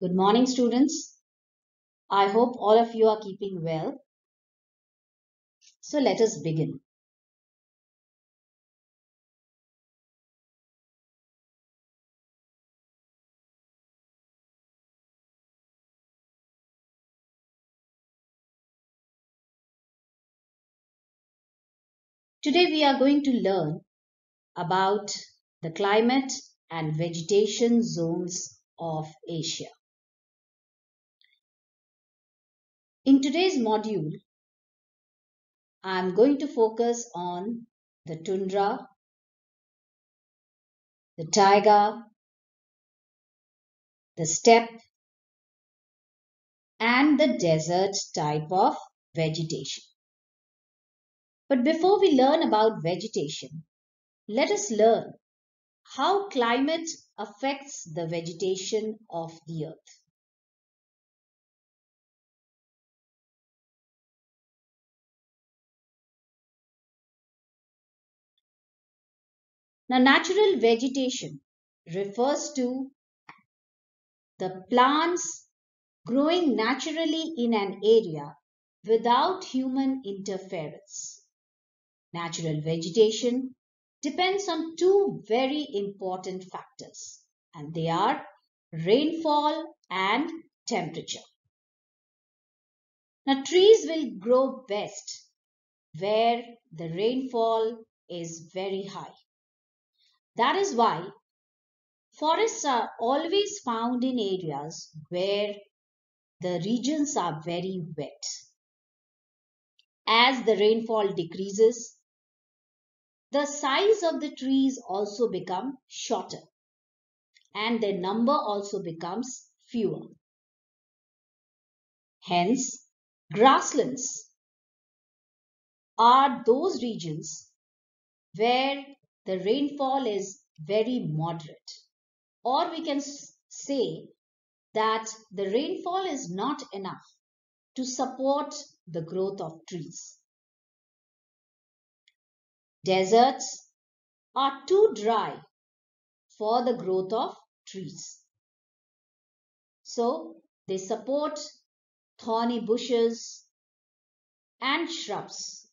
Good morning, students. I hope all of you are keeping well. So let us begin. Today we are going to learn about the climate and vegetation zones of Asia. In today's module, I am going to focus on the tundra, the taiga, the steppe, and the desert type of vegetation. But before we learn about vegetation, let us learn how climate affects the vegetation of the earth. Now, natural vegetation refers to the plants growing naturally in an area without human interference. Natural vegetation depends on two very important factors and they are rainfall and temperature. Now trees will grow best where the rainfall is very high. That is why forests are always found in areas where the regions are very wet. As the rainfall decreases, the size of the trees also become shorter and their number also becomes fewer. Hence, grasslands are those regions where the rainfall is very moderate. Or we can say that the rainfall is not enough to support the growth of trees. Deserts are too dry for the growth of trees. So they support thorny bushes and shrubs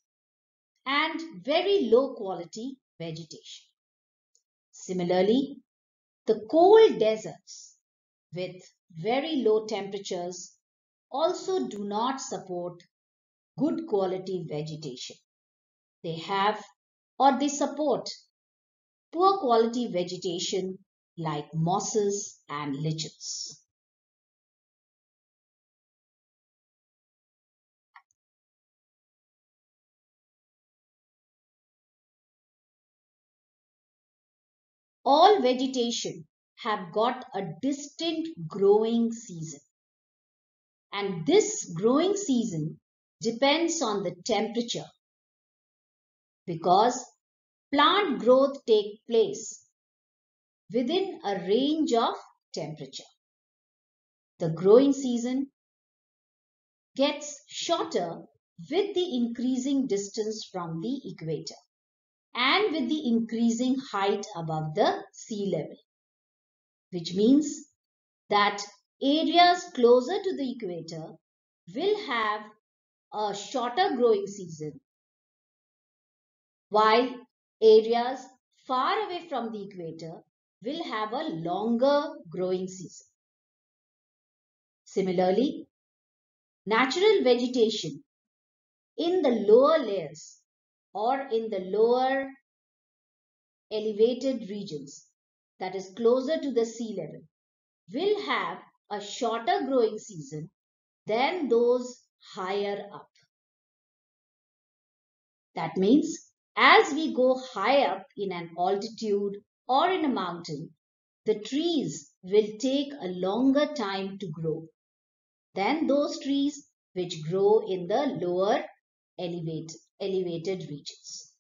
and very low quality vegetation. Similarly, the cold deserts with very low temperatures also do not support good quality vegetation. They have or they support poor quality vegetation like mosses and lichens. All vegetation have got a distinct growing season. And this growing season depends on the temperature because plant growth take place within a range of temperature. The growing season gets shorter with the increasing distance from the equator and with the increasing height above the sea level, which means that areas closer to the equator will have a shorter growing season, while areas far away from the equator will have a longer growing season. Similarly, natural vegetation in the lower layers or in the lower elevated regions that is closer to the sea level will have a shorter growing season than those higher up. That means as we go high up in an altitude or in a mountain, the trees will take a longer time to grow than those trees which grow in the lower elevated, elevated regions.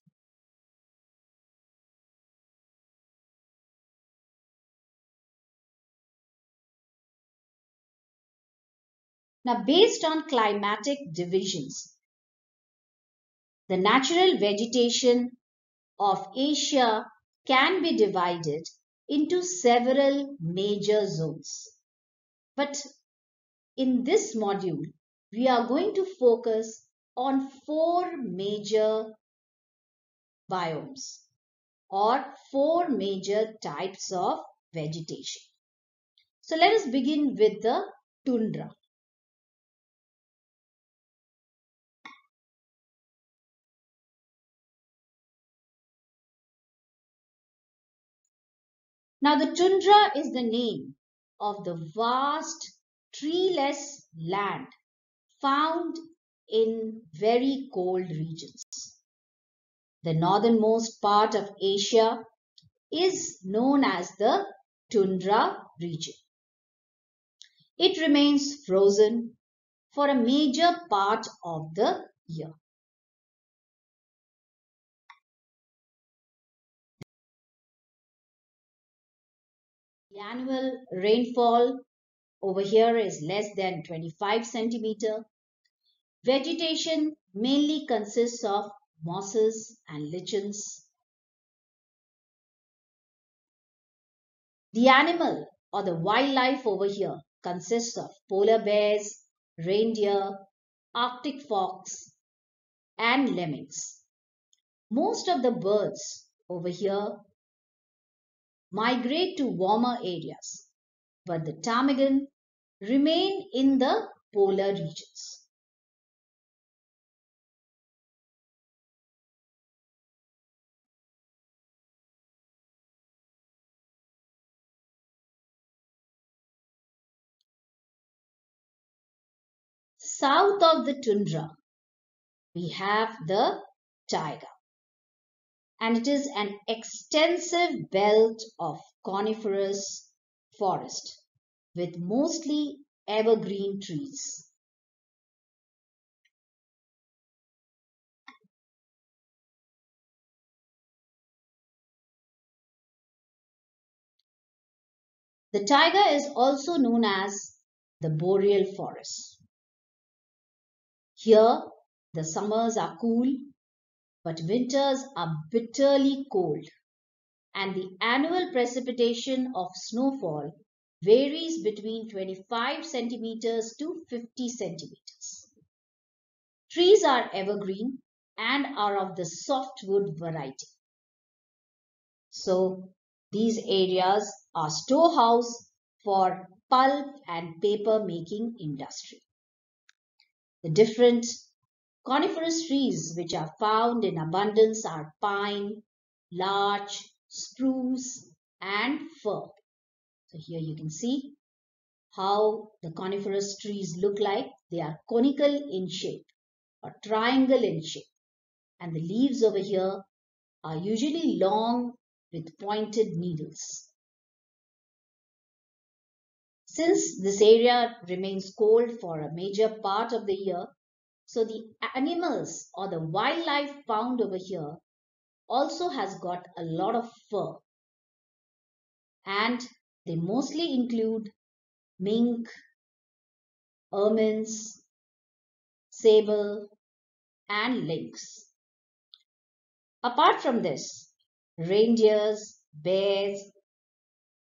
Now, based on climatic divisions, the natural vegetation of Asia can be divided into several major zones. But in this module, we are going to focus on four major biomes or four major types of vegetation. So let us begin with the tundra. Now the tundra is the name of the vast treeless land found in very cold regions. The northernmost part of Asia is known as the tundra region. It remains frozen for a major part of the year. The annual rainfall over here is less than 25 centimeter. Vegetation mainly consists of mosses and lichens. The animal or the wildlife over here consists of polar bears, reindeer, arctic fox and lemmings. Most of the birds over here migrate to warmer areas, but the ptarmigan remain in the polar regions. South of the tundra, we have the taiga and it is an extensive belt of coniferous forest with mostly evergreen trees. The taiga is also known as the boreal forest. Here, the summers are cool but winters are bitterly cold and the annual precipitation of snowfall varies between 25 centimeters to 50 centimeters. Trees are evergreen and are of the softwood variety. So these areas are storehouse for pulp and paper making industry. The different Coniferous trees which are found in abundance are pine, larch, spruce and fir. So here you can see how the coniferous trees look like. They are conical in shape or triangle in shape. And the leaves over here are usually long with pointed needles. Since this area remains cold for a major part of the year, so the animals or the wildlife found over here also has got a lot of fur. And they mostly include mink, ermines, sable and lynx. Apart from this, reindeers, bears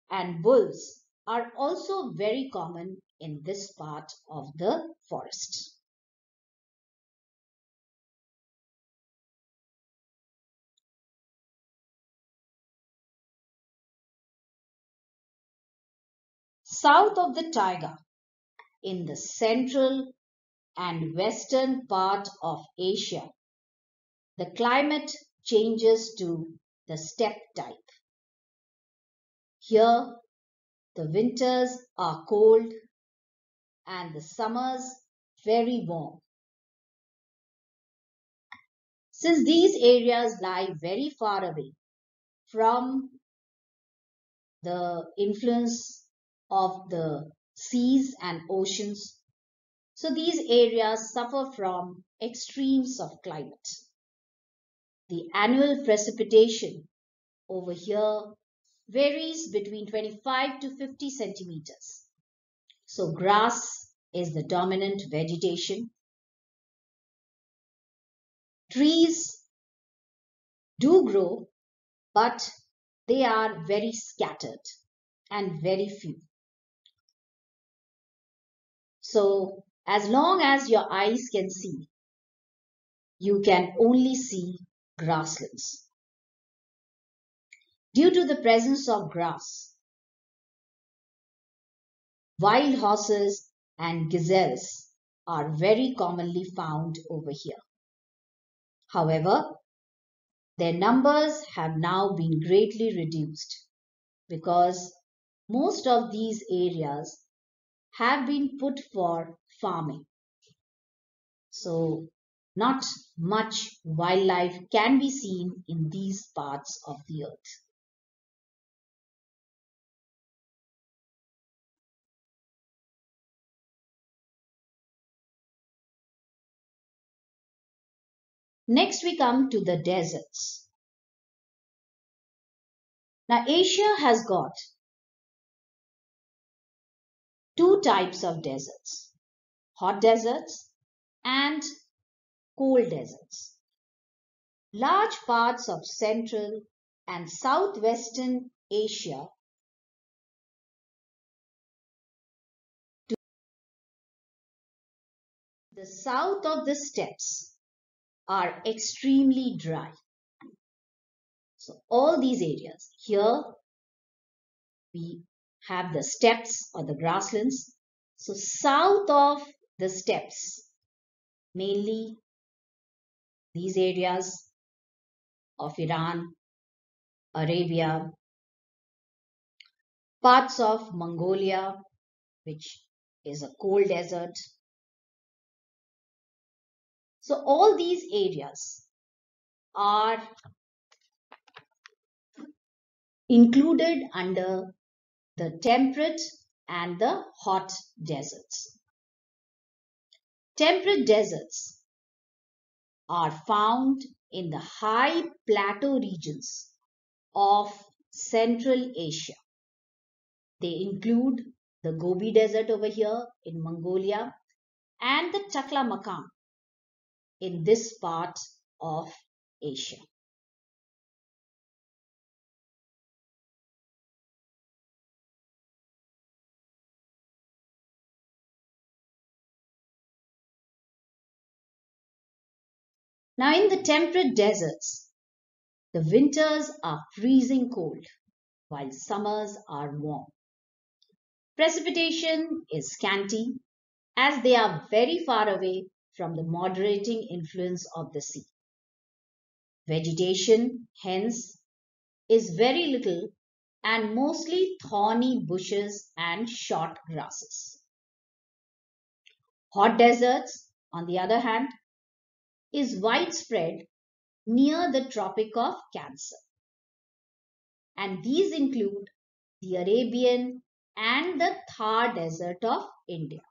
and bulls are also very common in this part of the forest. south of the Taiga, in the central and western part of Asia, the climate changes to the steppe type. Here, the winters are cold and the summers very warm. Since these areas lie very far away from the influence of the seas and oceans. So these areas suffer from extremes of climate. The annual precipitation over here varies between 25 to 50 centimeters. So grass is the dominant vegetation. Trees do grow, but they are very scattered and very few. So as long as your eyes can see, you can only see grasslands. Due to the presence of grass, wild horses and gazelles are very commonly found over here. However, their numbers have now been greatly reduced because most of these areas have been put for farming. So not much wildlife can be seen in these parts of the earth. Next we come to the deserts. Now Asia has got two types of deserts, hot deserts and cold deserts. Large parts of Central and Southwestern Asia to the south of the steppes are extremely dry. So all these areas here we have the steppes or the grasslands. So south of the steppes mainly these areas of Iran, Arabia, parts of Mongolia which is a cold desert so all these areas are included under the temperate and the hot deserts. Temperate deserts are found in the high plateau regions of Central Asia. They include the Gobi Desert over here in Mongolia and the Taklamakan in this part of Asia. Now in the temperate deserts, the winters are freezing cold while summers are warm. Precipitation is scanty as they are very far away from the moderating influence of the sea. Vegetation, hence, is very little and mostly thorny bushes and short grasses. Hot deserts, on the other hand, is widespread near the Tropic of Cancer. And these include the Arabian and the Thar Desert of India.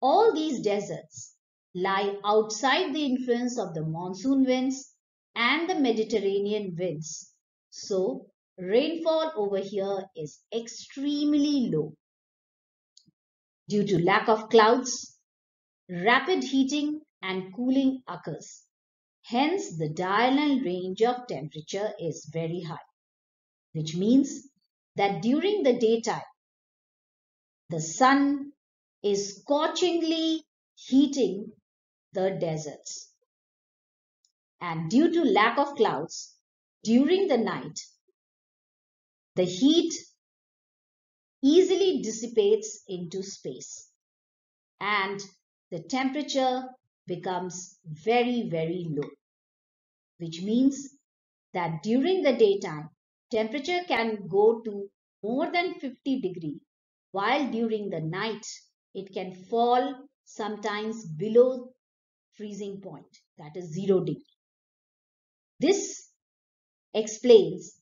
All these deserts lie outside the influence of the monsoon winds and the Mediterranean winds. So, rainfall over here is extremely low. Due to lack of clouds, rapid heating and cooling occurs. Hence, the diurnal range of temperature is very high, which means that during the daytime, the sun is scorchingly heating the deserts. And due to lack of clouds, during the night, the heat easily dissipates into space and the temperature becomes very, very low, which means that during the daytime, temperature can go to more than 50 degree, while during the night, it can fall sometimes below freezing point that is 0 degree. This explains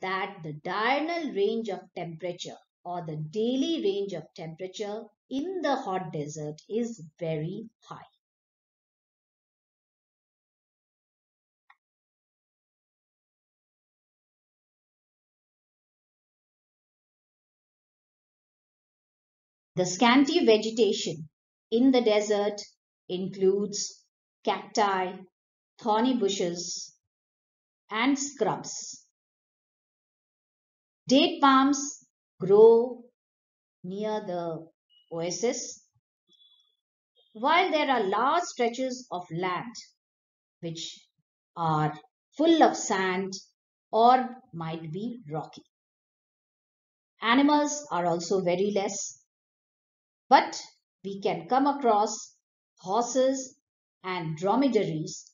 that the diurnal range of temperature or the daily range of temperature in the hot desert is very high. The scanty vegetation in the desert includes cacti, thorny bushes, and scrubs. Date palms grow near the oasis, while there are large stretches of land which are full of sand or might be rocky. Animals are also very less, but we can come across horses and dromedaries,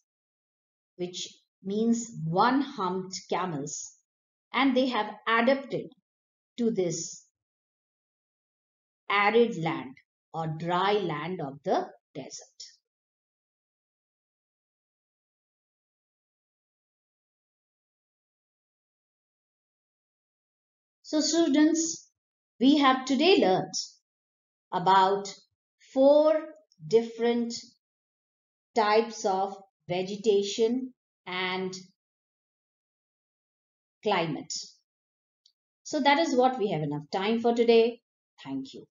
which means one humped camels, and they have adapted to this arid land or dry land of the desert. So students, we have today learnt about four different types of vegetation and climate. So that is what we have enough time for today. Thank you.